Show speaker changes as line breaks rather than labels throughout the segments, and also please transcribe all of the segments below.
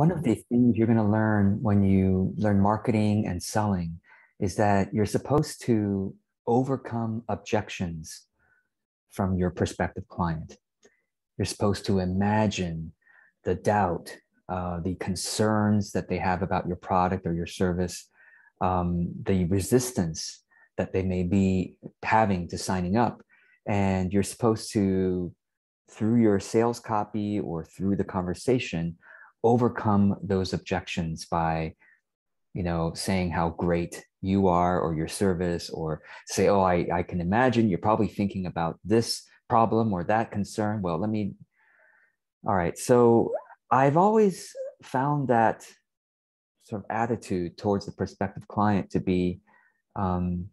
one of the things you're going to learn when you learn marketing and selling is that you're supposed to overcome objections from your prospective client. You're supposed to imagine the doubt, uh, the concerns that they have about your product or your service, um, the resistance that they may be having to signing up. And you're supposed to, through your sales copy or through the conversation, overcome those objections by you know saying how great you are or your service or say oh I, I can imagine you're probably thinking about this problem or that concern. Well let me all right. So i've always found that sort of attitude towards the prospective client to be um,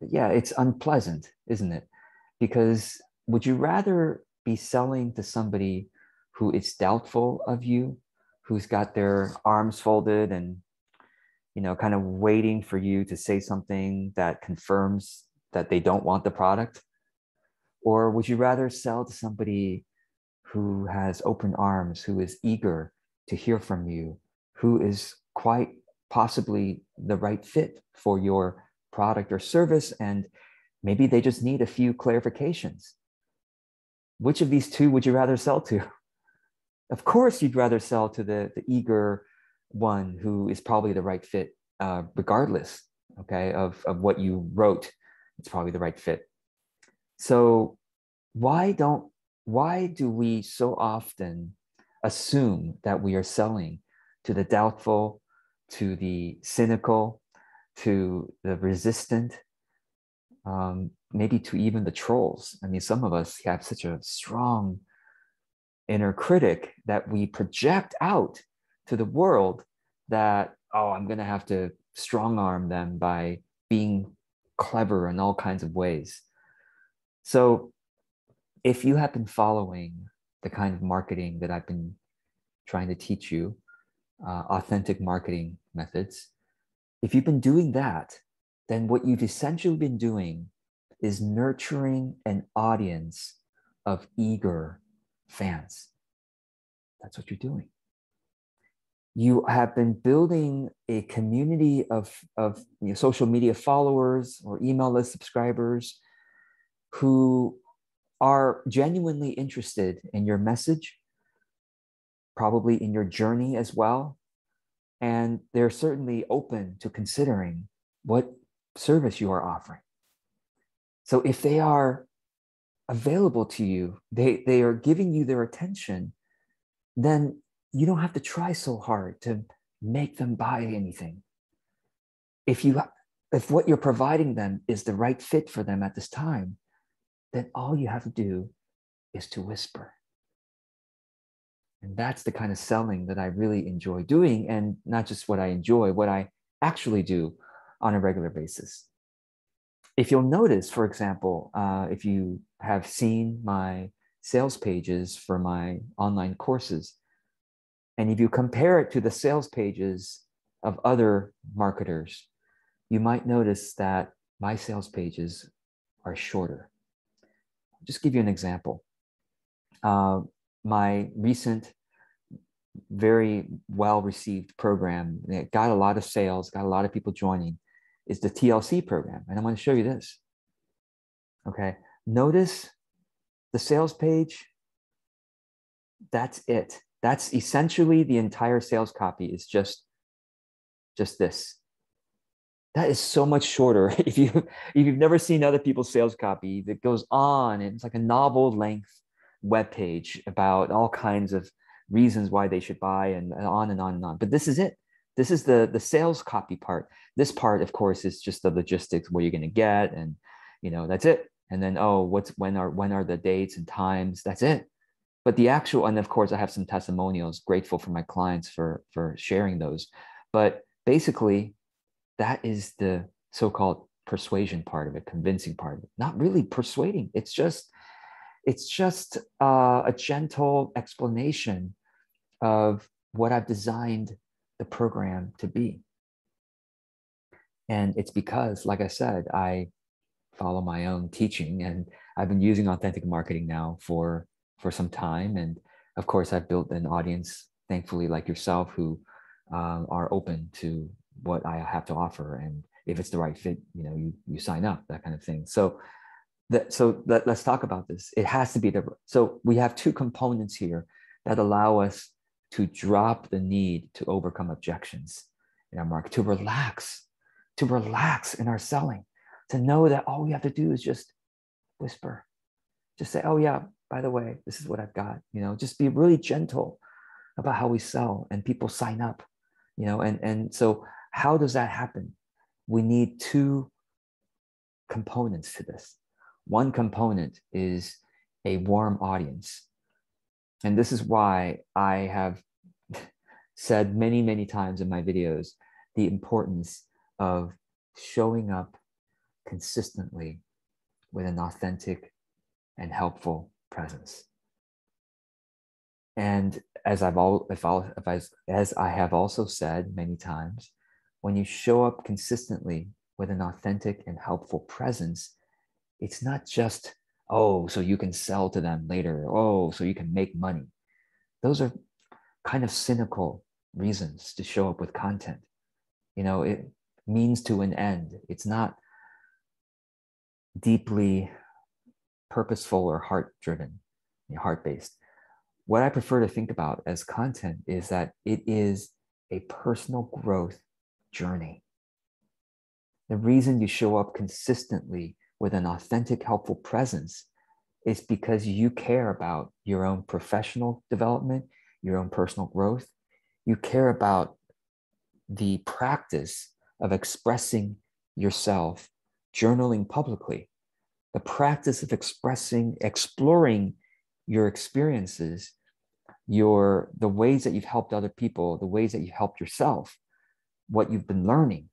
yeah it's unpleasant isn't it? Because would you rather be selling to somebody who is doubtful of you who's got their arms folded and you know, kind of waiting for you to say something that confirms that they don't want the product? Or would you rather sell to somebody who has open arms, who is eager to hear from you, who is quite possibly the right fit for your product or service, and maybe they just need a few clarifications? Which of these two would you rather sell to? Of course, you'd rather sell to the, the eager, one who is probably the right fit, uh, regardless, okay, of, of what you wrote. It's probably the right fit. So why don't why do we so often assume that we are selling to the doubtful, to the cynical, to the resistant, um, maybe to even the trolls? I mean, some of us have such a strong inner critic that we project out to the world that oh i'm going to have to strong arm them by being clever in all kinds of ways. So if you have been following the kind of marketing that i've been trying to teach you uh, authentic marketing methods if you've been doing that then what you've essentially been doing is nurturing an audience of eager fans that's what you're doing you have been building a community of, of you know, social media followers or email list subscribers who are genuinely interested in your message, probably in your journey as well. And they're certainly open to considering what service you are offering. So if they are available to you, they, they are giving you their attention, then you don't have to try so hard to make them buy anything. If you if what you're providing them is the right fit for them at this time, then all you have to do is to whisper. And that's the kind of selling that I really enjoy doing, and not just what I enjoy, what I actually do on a regular basis. If you'll notice, for example, uh, if you have seen my sales pages for my online courses, and if you compare it to the sales pages of other marketers, you might notice that my sales pages are shorter. I'll just give you an example. Uh, my recent, very well received program that got a lot of sales, got a lot of people joining, is the TLC program. And I'm going to show you this. Okay. Notice the sales page. That's it. That's essentially the entire sales copy is just just this. That is so much shorter. If you if you've never seen other people's sales copy that goes on and it's like a novel length web page about all kinds of reasons why they should buy and, and on and on and on. But this is it. This is the the sales copy part. This part of course is just the logistics what you're going to get and you know that's it and then oh what's when are when are the dates and times? That's it. But the actual and of course i have some testimonials grateful for my clients for for sharing those. But basically that is the so-called persuasion part of it convincing part of it. Not really persuading. It's just it's just uh, a gentle explanation of what i've designed the program to be. And it's because like i said i follow my own teaching and i've been using authentic marketing now for for some time. And of course, I've built an audience thankfully, like yourself, who um, are open to what I have to offer. And if it's the right fit, you know, you, you sign up, that kind of thing. So that, so let, let's talk about this. It has to be the, so we have two components here that allow us to drop the need to overcome objections in our market, to relax, to relax in our selling, to know that all we have to do is just whisper, just say, oh yeah, by the way, this is what I've got, you know, just be really gentle about how we sell and people sign up, you know, and, and so how does that happen? We need two components to this. One component is a warm audience. And this is why I have said many, many times in my videos the importance of showing up consistently with an authentic and helpful presence. And as I've all, if, I'll, if I, as I have also said many times, when you show up consistently with an authentic and helpful presence, it's not just, oh, so you can sell to them later. Oh, so you can make money. Those are kind of cynical reasons to show up with content. You know, it means to an end. It's not deeply purposeful or heart driven, heart based. What I prefer to think about as content is that it is a personal growth journey. The reason you show up consistently with an authentic, helpful presence is because you care about your own professional development, your own personal growth. You care about the practice of expressing yourself, journaling publicly, the practice of expressing, exploring your experiences, your the ways that you've helped other people, the ways that you've helped yourself, what you've been learning,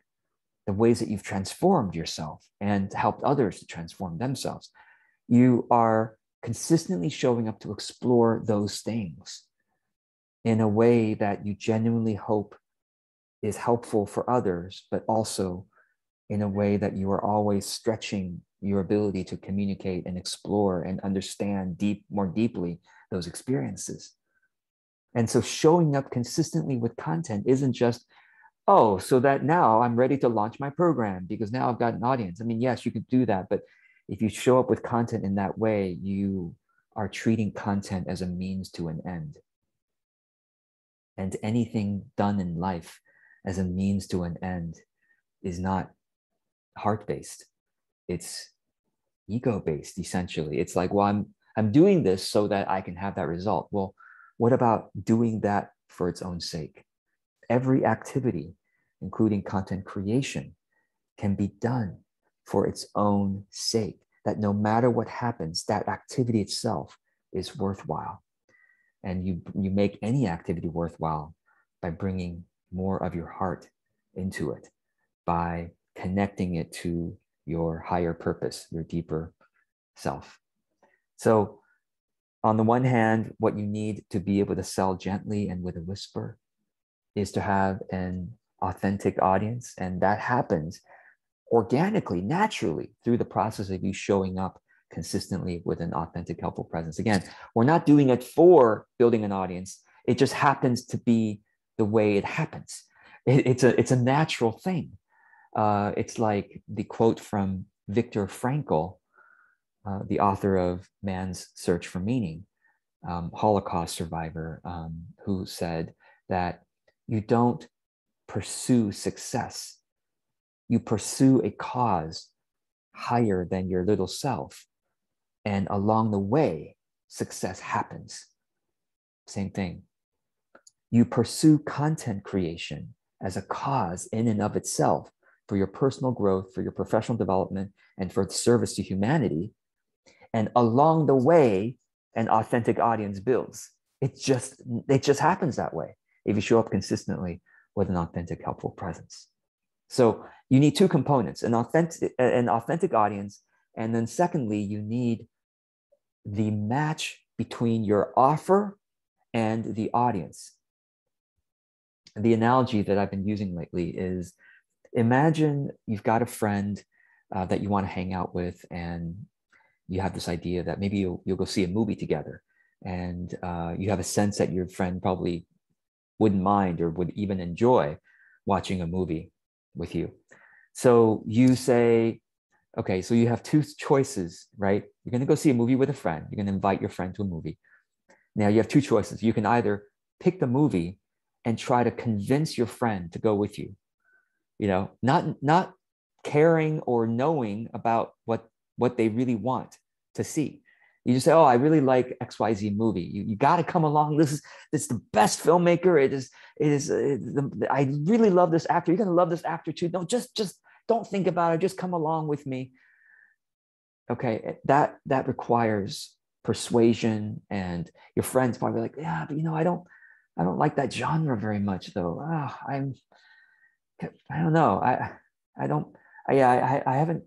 the ways that you've transformed yourself and helped others to transform themselves. You are consistently showing up to explore those things in a way that you genuinely hope is helpful for others, but also in a way that you are always stretching your ability to communicate and explore and understand deep more deeply those experiences. And so showing up consistently with content isn't just oh, so that now I'm ready to launch my program because now I've got an audience. I mean, yes, you could do that, but if you show up with content in that way, you are treating content as a means to an end. And anything done in life as a means to an end is not heart based, it's ego based, essentially. It's like, well, I'm, I'm doing this so that I can have that result. Well, what about doing that for its own sake? every activity, including content creation, can be done for its own sake. That no matter what happens, that activity itself is worthwhile. And you, you make any activity worthwhile by bringing more of your heart into it, by connecting it to your higher purpose, your deeper self. So, on the one hand, what you need to be able to sell gently and with a whisper is to have an authentic audience. And that happens organically, naturally, through the process of you showing up consistently with an authentic, helpful presence. Again, we're not doing it for building an audience. It just happens to be the way it happens. It, it's a it's a natural thing. Uh, it's like the quote from Viktor Frankl, uh, the author of Man's Search for Meaning, um, Holocaust survivor, um, who said that you don't pursue success. You pursue a cause higher than your little self. And along the way, success happens. Same thing. You pursue content creation as a cause in and of itself for your personal growth, for your professional development, and for the service to humanity. And along the way, an authentic audience builds. It just it just happens that way if you show up consistently with an authentic, helpful presence. So you need two components, an authentic, an authentic audience, and then secondly, you need the match between your offer and the audience. The analogy that I've been using lately is imagine you've got a friend uh, that you want to hang out with, and you have this idea that maybe you'll, you'll go see a movie together. And uh, you have a sense that your friend probably wouldn't mind or would even enjoy watching a movie with you. So you say, okay, so you have two choices, right? You're going to go see a movie with a friend. You're going to invite your friend to a movie. Now you have two choices. You can either pick the movie and try to convince your friend to go with you. You know, not not caring or knowing about what what they really want to see. You just say, "Oh, I really like XYZ movie. You, you got to come along. This is this is the best filmmaker. It is it is. Uh, the, I really love this actor. You're gonna love this actor too. No, just just don't think about it. Just come along with me." Okay, that that requires persuasion, and your friends probably like, "Yeah, but you know, I don't I don't like that genre very much, though. Oh, I'm I don't know. I I don't. I I I haven't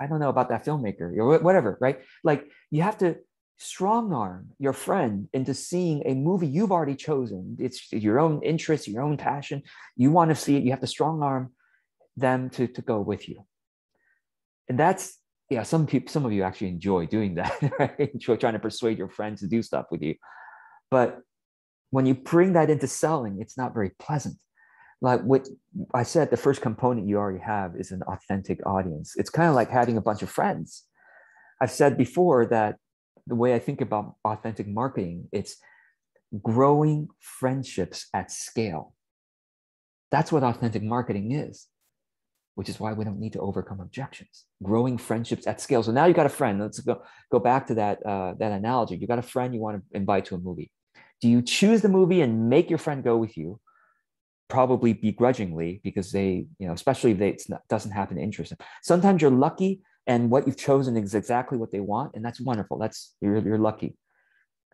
I don't know about that filmmaker or whatever, right? Like you have to strong arm your friend into seeing a movie you've already chosen. It's your own interest, your own passion. You want to see it. You have to strong arm them to, to go with you. And that's, yeah, some people, some of you actually enjoy doing that, right? Enjoy trying to persuade your friends to do stuff with you. But when you bring that into selling, it's not very pleasant like what I said, the first component you already have is an authentic audience. It's kind of like having a bunch of friends. I've said before that the way I think about authentic marketing, it's growing friendships at scale. That's what authentic marketing is, which is why we don't need to overcome objections. Growing friendships at scale. So now you got a friend. Let's go go back to that uh, that analogy. You got a friend you want to invite to a movie. Do you choose the movie and make your friend go with you, probably begrudgingly because they, you know, especially if they, it doesn't happen to interest them. Sometimes you're lucky and what you've chosen is exactly what they want, and that's wonderful. That's you're, you're lucky.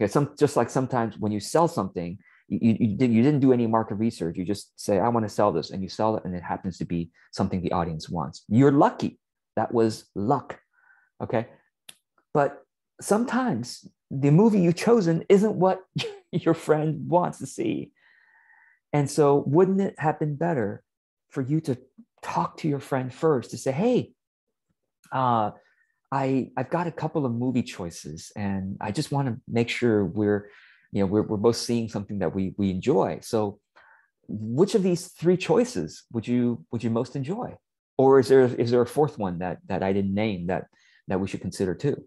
Okay, some just like sometimes when you sell something, you, you, did, you didn't do any market research. You just say, I want to sell this, and you sell it, and it happens to be something the audience wants. You're lucky. That was luck. Okay. But sometimes the movie you've chosen isn't what your friend wants to see. And so, wouldn't it have been better for you to talk to your friend first to say, hey, uh, I, I've got a couple of movie choices and I just want to make sure we're, you know, we're, we're both seeing something that we, we enjoy. So which of these three choices would you, would you most enjoy? Or is there, is there a fourth one that, that I didn't name that, that we should consider too?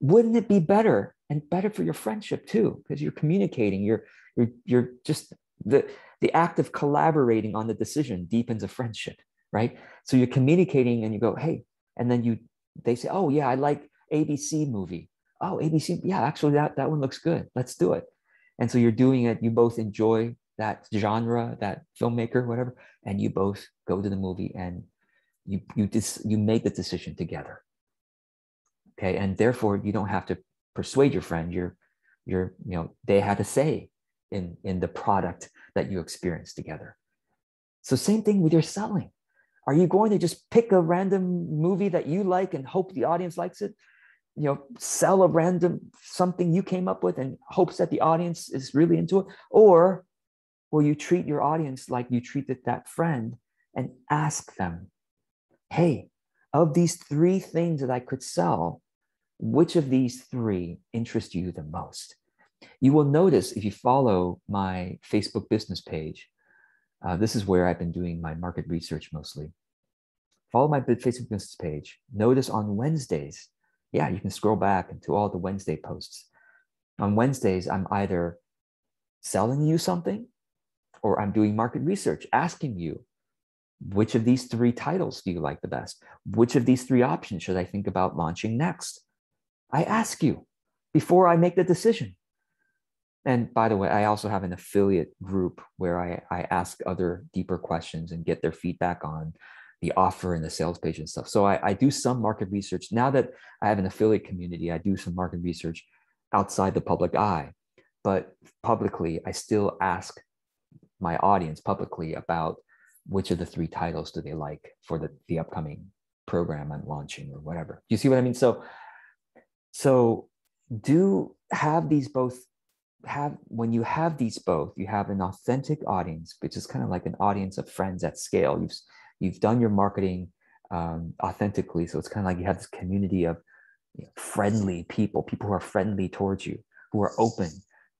Wouldn't it be better and better for your friendship too? Because you're communicating, you're, you're, you're just the, the act of collaborating on the decision deepens a friendship, right? So you're communicating and you go, hey, and then you they say, oh yeah, I like ABC movie. Oh, ABC, yeah, actually that, that one looks good. Let's do it. And so you're doing it, you both enjoy that genre, that filmmaker, whatever, and you both go to the movie and you you dis, you make the decision together. Okay, and therefore you don't have to persuade your friend. You're you're you know they had a say in in the product that you experience together. So same thing with your selling. Are you going to just pick a random movie that you like and hope the audience likes it? You know sell a random something you came up with and hopes that the audience is really into it? Or will you treat your audience like you treated that friend and ask them hey of these three things that i could sell which of these three interest you the most you will notice if you follow my Facebook business page, uh, this is where I've been doing my market research mostly. Follow my Facebook business page. Notice on Wednesdays, yeah, you can scroll back into all the Wednesday posts. On Wednesdays, I'm either selling you something or I'm doing market research, asking you, which of these three titles do you like the best? Which of these three options should I think about launching next? I ask you before I make the decision. And by the way, I also have an affiliate group where I, I ask other deeper questions and get their feedback on the offer and the sales page and stuff. So I, I do some market research. Now that I have an affiliate community, I do some market research outside the public eye. But publicly, I still ask my audience publicly about which of the three titles do they like for the, the upcoming program I'm launching or whatever. You see what I mean? So, so do have these both have when you have these both you have an authentic audience which is kind of like an audience of friends at scale. You've you've done your marketing um, authentically so it's kind of like you have this community of you know, friendly people people who are friendly towards you who are open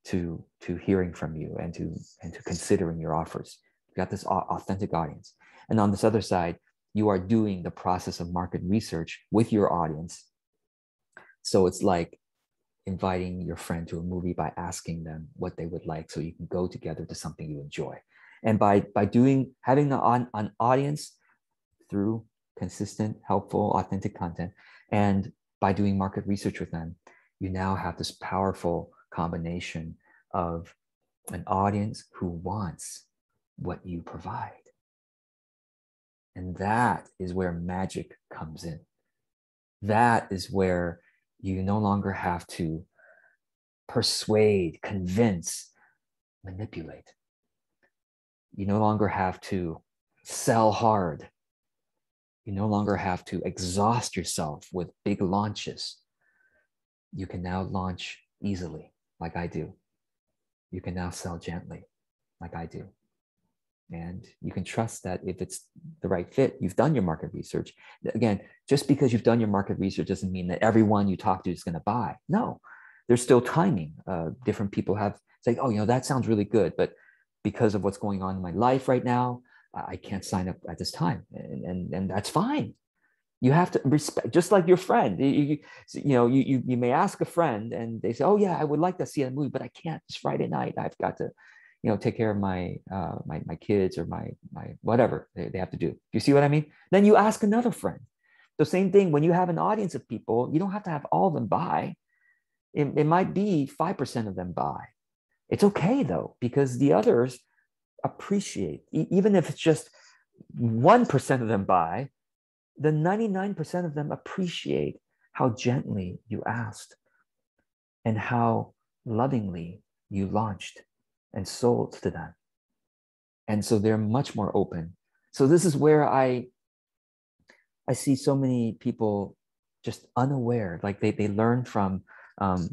to to hearing from you and to and to considering your offers. You got this authentic audience. And on this other side you are doing the process of market research with your audience. So it's like inviting your friend to a movie by asking them what they would like so you can go together to something you enjoy and by by doing having an, an audience through consistent helpful authentic content and by doing market research with them you now have this powerful combination of an audience who wants what you provide. And that is where magic comes in. That is where you no longer have to persuade, convince, manipulate. You no longer have to sell hard. You no longer have to exhaust yourself with big launches. You can now launch easily like I do. You can now sell gently, like I do. And you can trust that if it's the right fit, you've done your market research. Again, just because you've done your market research doesn't mean that everyone you talk to is going to buy. No, there's still timing. Uh, different people have say, oh, you know, that sounds really good, but because of what's going on in my life right now, I can't sign up at this time. And, and, and that's fine you have to respect just like your friend you, you, you, know you, you you may ask a friend and they say oh yeah i would like to see a movie but i can't it's friday night i've got to you know take care of my uh, my, my kids or my my whatever they, they have to do. Do you see what i mean? Then you ask another friend. The same thing when you have an audience of people you don't have to have all of them buy. It, it might be 5% of them buy. It's okay though because the others appreciate. Even if it's just 1% of them buy the 99% of them appreciate how gently you asked and how lovingly you launched and sold to them. And so they're much more open. So this is where I I see so many people just unaware, like they they learn from um,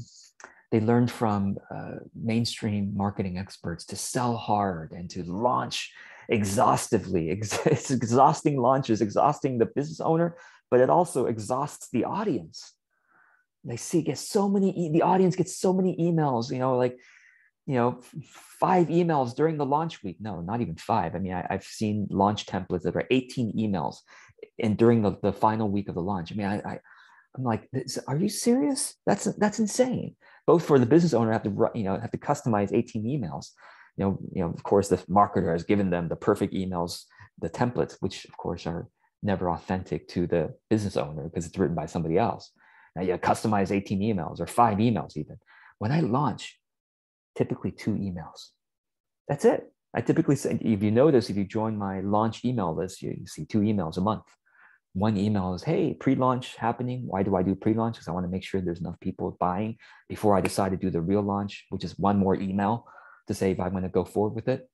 they learned from uh, mainstream marketing experts to sell hard and to launch exhaustively. It's exhausting launches, exhausting the business owner, but it also exhausts the audience. They see get so many, the audience gets so many emails, you know, like, you know, five emails during the launch week. No, not even five. I mean, I, have seen launch templates that are 18 emails eh, and during the, the final week of the launch. I mean, I, I I'm like, are you serious? That's that's insane. Both for the business owner have to you know have to customize 18 emails, you know, you know, of course, the marketer has given them the perfect emails, the templates, which of course are never authentic to the business owner because it's written by somebody else. Now you customize 18 emails or five emails even. When I launch, typically two emails. That's it. I typically say, if you notice, if you join my launch email list, you, you see two emails a month. One email is, hey, pre-launch happening. Why do I do pre-launch? Because I want to make sure there's enough people buying before I decide to do the real launch, which is one more email to say if I'm going to go forward with it.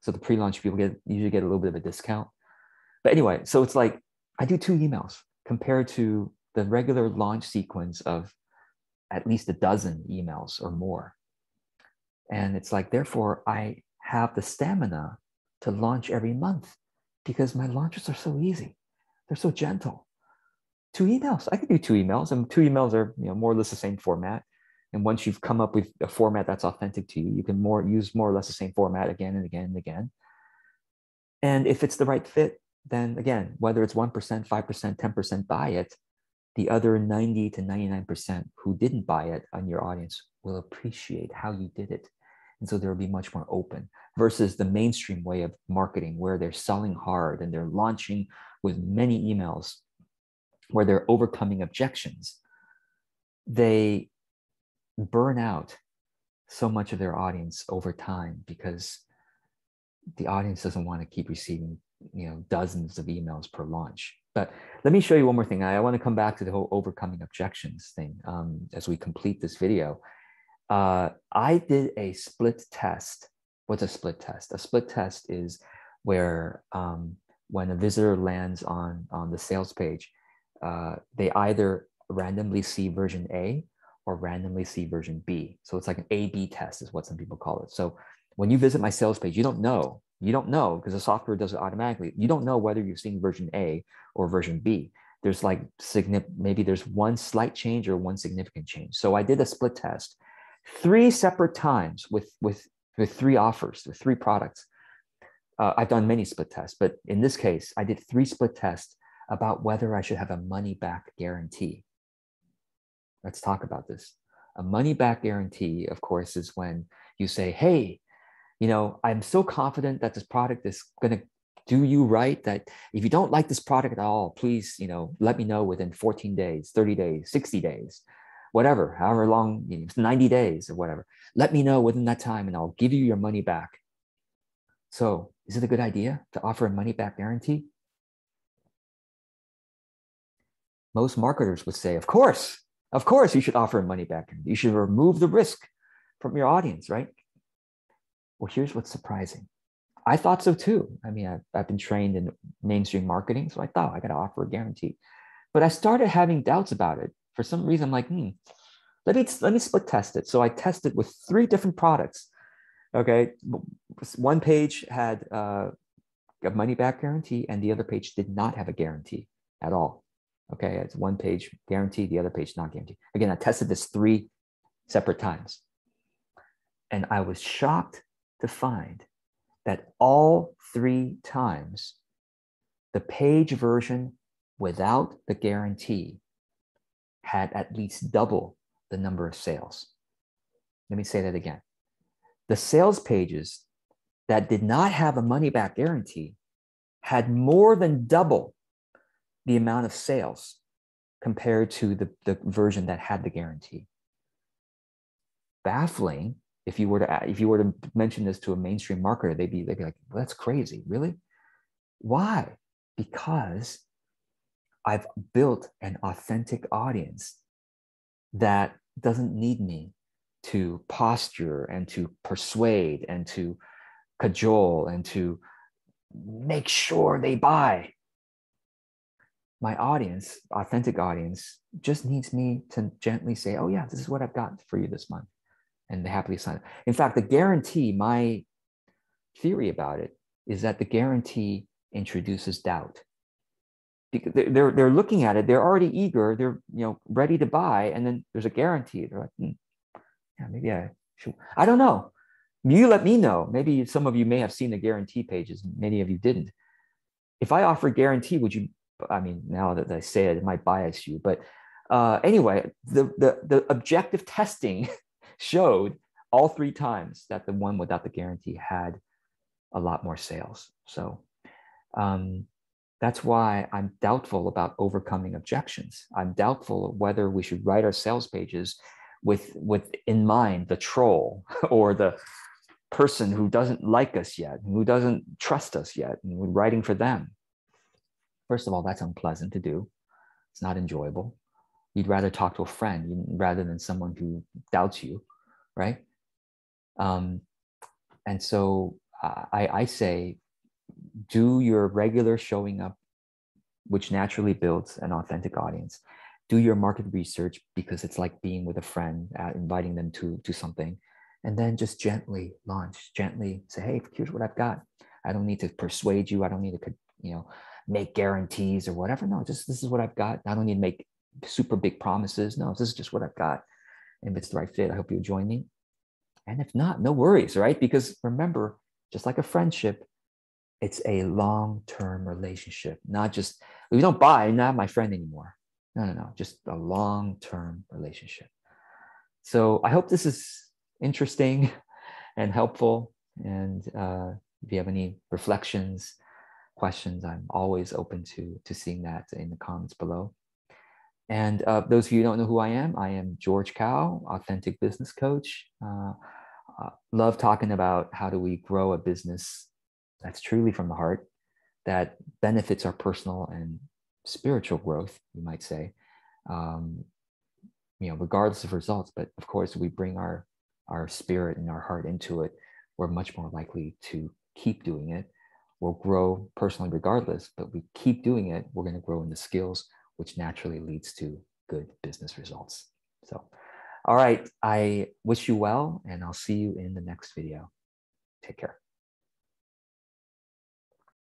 So the pre-launch people get usually get a little bit of a discount. But anyway, so it's like I do two emails compared to the regular launch sequence of at least a dozen emails or more. And it's like, therefore, I have the stamina to launch every month because my launches are so easy. They're so gentle. Two emails. I can do two emails, and two emails are you know more or less the same format. And once you've come up with a format that's authentic to you, you can more use more or less the same format again and again and again. And if it's the right fit, then again, whether it's 1%, 5%, 10% buy it, the other 90 to 99% who didn't buy it on your audience will appreciate how you did it. And so they'll be much more open versus the mainstream way of marketing where they're selling hard and they're launching with many emails where they're overcoming objections. They burn out so much of their audience over time because the audience doesn't want to keep receiving you know dozens of emails per launch. But let me show you one more thing. I, I want to come back to the whole overcoming objections thing um, as we complete this video uh, i did a split test what's a split test a split test is where um, when a visitor lands on on the sales page uh, they either randomly see version a or randomly see version B. So it's like an A B test, is what some people call it. So when you visit my sales page, you don't know. You don't know because the software does it automatically. You don't know whether you're seeing version A or version B. There's like maybe there's one slight change or one significant change. So I did a split test three separate times with with with three offers, with three products. Uh, I've done many split tests, but in this case, I did three split tests about whether I should have a money back guarantee. Let's talk about this. A money back guarantee, of course, is when you say, hey, you know, I'm so confident that this product is going to do you right that if you don't like this product at all, please, you know, let me know within 14 days, 30 days, 60 days, whatever, however long, you know, 90 days or whatever. Let me know within that time and I'll give you your money back. So, is it a good idea to offer a money back guarantee? Most marketers would say, of course, of course, you should offer a money back. You should remove the risk from your audience, right? Well, here's what's surprising. I thought so too. I mean, I've, I've been trained in mainstream marketing, so I thought I got to offer a guarantee. But I started having doubts about it. For some reason, I'm like, hmm, let me let me split test it. So I tested with three different products. Okay, one page had uh, a money back guarantee, and the other page did not have a guarantee at all. Okay, it's one page guarantee, the other page not guarantee. Again, I tested this three separate times, and I was shocked to find that all three times the page version without the guarantee had at least double the number of sales. Let me say that again. The sales pages that did not have a money back guarantee had more than double the amount of sales compared to the, the version that had the guarantee. Baffling, if you were to if you were to mention this to a mainstream marketer, they'd be they'd be like, well, "That's crazy, really? Why?" Because I've built an authentic audience that doesn't need me to posture and to persuade and to cajole and to make sure they buy. My audience, authentic audience, just needs me to gently say, "Oh yeah, this is what I've got for you this month." and they happily sign it. In fact, the guarantee, my theory about it is that the guarantee introduces doubt. They're, they're looking at it, they're already eager, they're you know ready to buy, and then there's a guarantee. They're like, hmm, yeah, maybe I should. I don't know. You let me know. Maybe some of you may have seen the guarantee pages, many of you didn't. If I offer guarantee, would you? I mean, now that I say it, it might bias you, but uh, anyway, the, the the objective testing showed all three times that the one without the guarantee had a lot more sales. So um, that's why I'm doubtful about overcoming objections. I'm doubtful of whether we should write our sales pages with, with in mind the troll or the person who doesn't like us yet, who doesn't trust us yet, and we're writing for them. First of all, that's unpleasant to do. It's not enjoyable you'd rather talk to a friend rather than someone who doubts you right um, and so I, I say do your regular showing up which naturally builds an authentic audience do your market research because it's like being with a friend uh, inviting them to to something and then just gently launch gently say hey here's what i've got i don't need to persuade you i don't need to you know make guarantees or whatever no just this is what i've got i don't need to make super big promises. No, this is just what I've got. And if it's the right fit, I hope you join me. And if not, no worries, right? Because remember, just like a friendship, it's a long term relationship, not just, we don't buy, not my friend anymore. No, no, no, just a long term relationship. So I hope this is interesting and helpful. And uh, if you have any reflections, questions, I'm always open to, to seeing that in the comments below. And uh, those of you who don't know who I am, I am George Kao, authentic business coach. Uh, uh, love talking about how do we grow a business that's truly from the heart, that benefits our personal and spiritual growth, you might say. Um, you know, regardless of results, but of course, we bring our our spirit and our heart into it. We're much more likely to keep doing it. We'll grow personally regardless, but we keep doing it. We're going to grow in the skills which naturally leads to good business results. So, all right, I wish you well, and I'll see you in the next video. Take care.